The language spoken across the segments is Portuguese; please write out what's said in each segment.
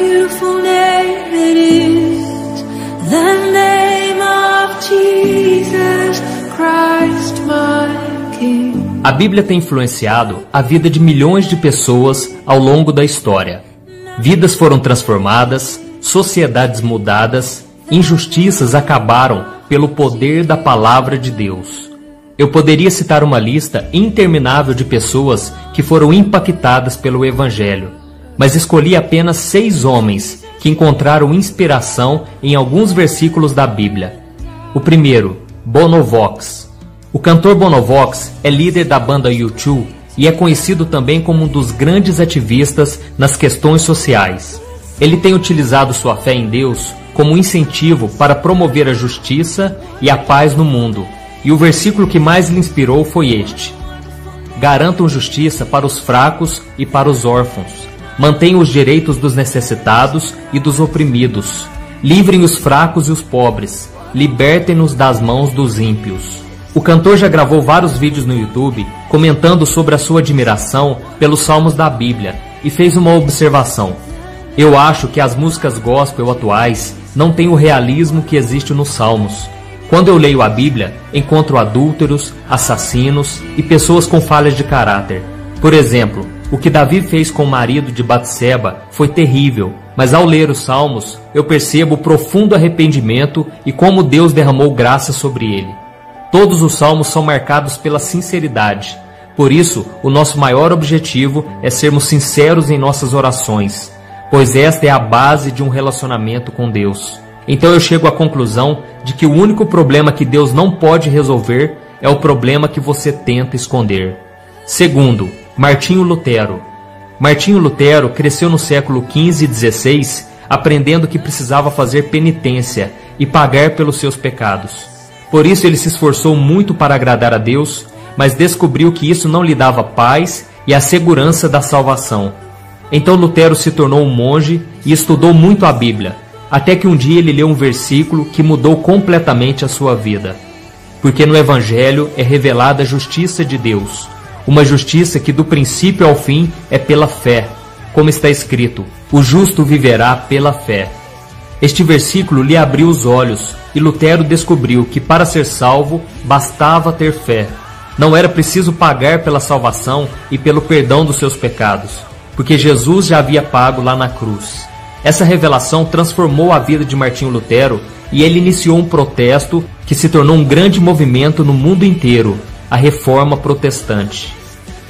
beautiful name it is, the name of Jesus Christ, my King. A Bíblia tem influenciado a vida de milhões de pessoas ao longo da história. Vidas foram transformadas, sociedades mudadas, injustiças acabaram pelo poder da palavra de Deus. Eu poderia citar uma lista interminável de pessoas que foram impactadas pelo Evangelho, mas escolhi apenas seis homens que encontraram inspiração em alguns versículos da Bíblia. O primeiro, Bonovox. O cantor Bonovox é líder da banda U2 e é conhecido também como um dos grandes ativistas nas questões sociais. Ele tem utilizado sua fé em Deus como incentivo para promover a justiça e a paz no mundo e o versículo que mais lhe inspirou foi este: Garantam justiça para os fracos e para os órfãos. Mantenham os direitos dos necessitados e dos oprimidos. Livrem os fracos e os pobres. Libertem-nos das mãos dos ímpios. O cantor já gravou vários vídeos no YouTube comentando sobre a sua admiração pelos salmos da Bíblia e fez uma observação. Eu acho que as músicas gospel atuais não têm o realismo que existe nos salmos. Quando eu leio a Bíblia, encontro adúlteros, assassinos e pessoas com falhas de caráter. Por exemplo, o que Davi fez com o marido de Batseba foi terrível, mas ao ler os Salmos, eu percebo o profundo arrependimento e como Deus derramou graça sobre ele. Todos os salmos são marcados pela sinceridade. Por isso, o nosso maior objetivo é sermos sinceros em nossas orações, pois esta é a base de um relacionamento com Deus. Então eu chego à conclusão de que o único problema que Deus não pode resolver é o problema que você tenta esconder. Segundo, Martinho Lutero. Martinho Lutero cresceu no século XV e XVI aprendendo que precisava fazer penitência e pagar pelos seus pecados. Por isso ele se esforçou muito para agradar a Deus, mas descobriu que isso não lhe dava paz e a segurança da salvação. Então Lutero se tornou um monge e estudou muito a Bíblia até que um dia ele leu um versículo que mudou completamente a sua vida. Porque no Evangelho é revelada a justiça de Deus, uma justiça que do princípio ao fim é pela fé, como está escrito: o justo viverá pela fé. Este versículo lhe abriu os olhos e Lutero descobriu que para ser salvo bastava ter fé. Não era preciso pagar pela salvação e pelo perdão dos seus pecados, porque Jesus já havia pago lá na cruz. Essa revelação transformou a vida de Martinho Lutero e ele iniciou um protesto que se tornou um grande movimento no mundo inteiro, a Reforma Protestante.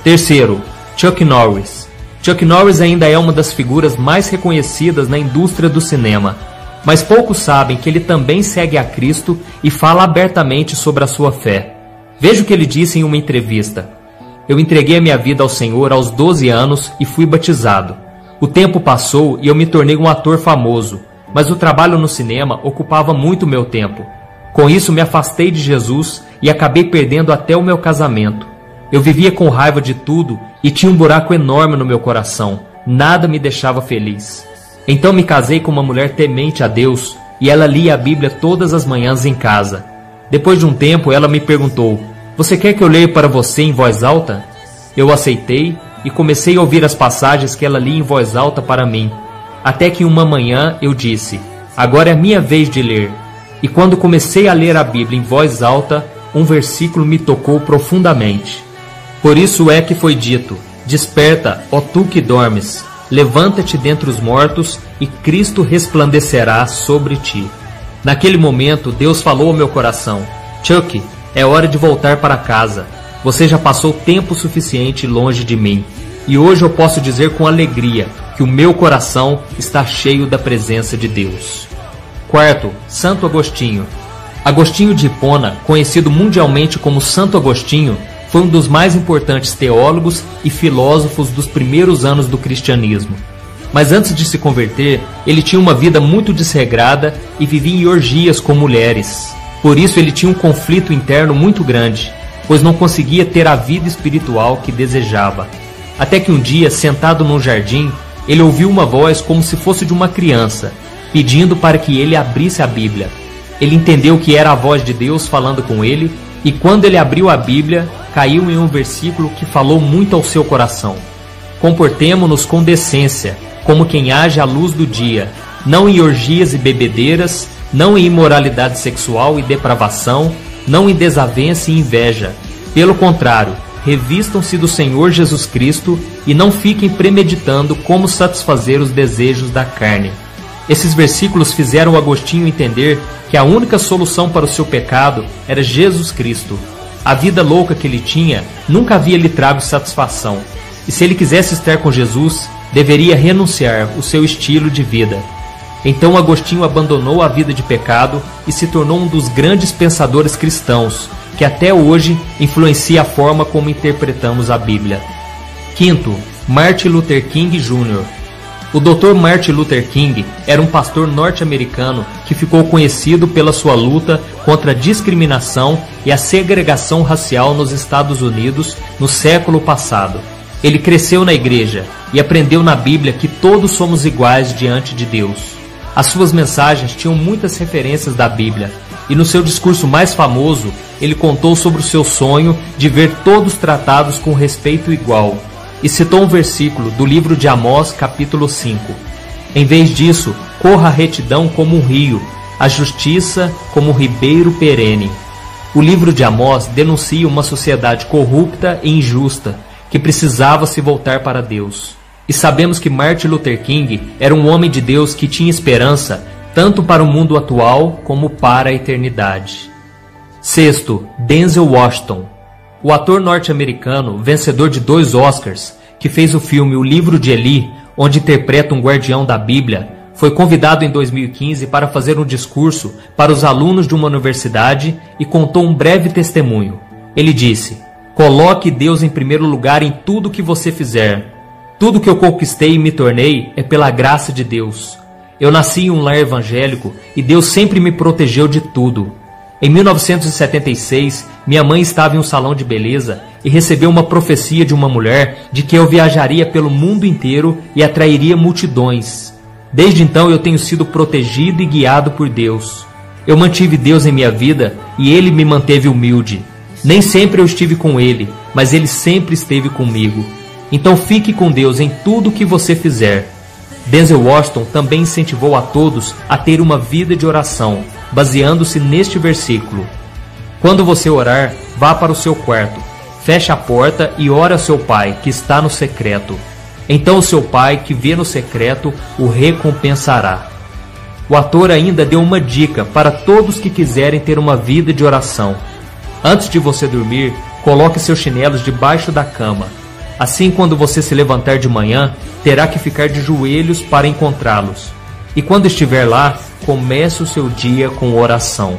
Terceiro, Chuck Norris. Chuck Norris ainda é uma das figuras mais reconhecidas na indústria do cinema, mas poucos sabem que ele também segue a Cristo e fala abertamente sobre a sua fé. Veja o que ele disse em uma entrevista. Eu entreguei a minha vida ao Senhor aos 12 anos e fui batizado. O tempo passou e eu me tornei um ator famoso, mas o trabalho no cinema ocupava muito meu tempo. Com isso, me afastei de Jesus e acabei perdendo até o meu casamento. Eu vivia com raiva de tudo e tinha um buraco enorme no meu coração. Nada me deixava feliz. Então me casei com uma mulher temente a Deus e ela lia a Bíblia todas as manhãs em casa. Depois de um tempo, ela me perguntou: Você quer que eu leia para você em voz alta? Eu aceitei e comecei a ouvir as passagens que ela lia em voz alta para mim. Até que uma manhã eu disse: Agora é minha vez de ler. E quando comecei a ler a Bíblia em voz alta, um versículo me tocou profundamente. Por isso é que foi dito: Desperta, ó tu que dormes, levanta-te dentre os mortos e Cristo resplandecerá sobre ti. Naquele momento, Deus falou ao meu coração: Chuck, é hora de voltar para casa. Você já passou tempo suficiente longe de mim. E hoje eu posso dizer com alegria que o meu coração está cheio da presença de Deus. Quarto, Santo Agostinho. Agostinho de Hipona, conhecido mundialmente como Santo Agostinho, foi um dos mais importantes teólogos e filósofos dos primeiros anos do cristianismo. Mas antes de se converter, ele tinha uma vida muito desregrada e vivia em orgias com mulheres. Por isso ele tinha um conflito interno muito grande pois não conseguia ter a vida espiritual que desejava. Até que um dia, sentado num jardim, ele ouviu uma voz como se fosse de uma criança, pedindo para que ele abrisse a Bíblia. Ele entendeu que era a voz de Deus falando com ele, e quando ele abriu a Bíblia, caiu em um versículo que falou muito ao seu coração. Comportemo-nos com decência, como quem age à luz do dia, não em orgias e bebedeiras, não em imoralidade sexual e depravação, não em desavença e inveja. Pelo contrário, revistam-se do Senhor Jesus Cristo e não fiquem premeditando como satisfazer os desejos da carne. Esses versículos fizeram Agostinho entender que a única solução para o seu pecado era Jesus Cristo. A vida louca que ele tinha nunca havia lhe trago satisfação, e se ele quisesse estar com Jesus, deveria renunciar o seu estilo de vida. Então Agostinho abandonou a vida de pecado e se tornou um dos grandes pensadores cristãos, que até hoje influencia a forma como interpretamos a Bíblia. Quinto, Martin Luther King Jr. O Dr. Martin Luther King era um pastor norte-americano que ficou conhecido pela sua luta contra a discriminação e a segregação racial nos Estados Unidos no século passado. Ele cresceu na igreja e aprendeu na Bíblia que todos somos iguais diante de Deus. As suas mensagens tinham muitas referências da Bíblia, e no seu discurso mais famoso, ele contou sobre o seu sonho de ver todos tratados com respeito igual, e citou um versículo do livro de Amós, capítulo 5. Em vez disso, corra a retidão como um rio, a justiça como um ribeiro perene. O livro de Amós denuncia uma sociedade corrupta e injusta que precisava se voltar para Deus. E sabemos que Martin Luther King era um homem de Deus que tinha esperança tanto para o mundo atual como para a eternidade. Sexto, Denzel Washington. O ator norte-americano, vencedor de dois Oscars, que fez o filme O Livro de Eli, onde interpreta um guardião da Bíblia, foi convidado em 2015 para fazer um discurso para os alunos de uma universidade e contou um breve testemunho. Ele disse: Coloque Deus em primeiro lugar em tudo que você fizer. Tudo que eu conquistei e me tornei é pela graça de Deus. Eu nasci em um lar evangélico e Deus sempre me protegeu de tudo. Em 1976, minha mãe estava em um salão de beleza e recebeu uma profecia de uma mulher de que eu viajaria pelo mundo inteiro e atrairia multidões. Desde então eu tenho sido protegido e guiado por Deus. Eu mantive Deus em minha vida e Ele me manteve humilde. Nem sempre eu estive com Ele, mas Ele sempre esteve comigo. Então fique com Deus em tudo que você fizer. Denzel Washington também incentivou a todos a ter uma vida de oração, baseando-se neste versículo. Quando você orar, vá para o seu quarto, feche a porta e ore ao seu pai, que está no secreto. Então o seu pai, que vê no secreto, o recompensará. O ator ainda deu uma dica para todos que quiserem ter uma vida de oração. Antes de você dormir, coloque seus chinelos debaixo da cama Assim, quando você se levantar de manhã, terá que ficar de joelhos para encontrá-los. E quando estiver lá, comece o seu dia com oração.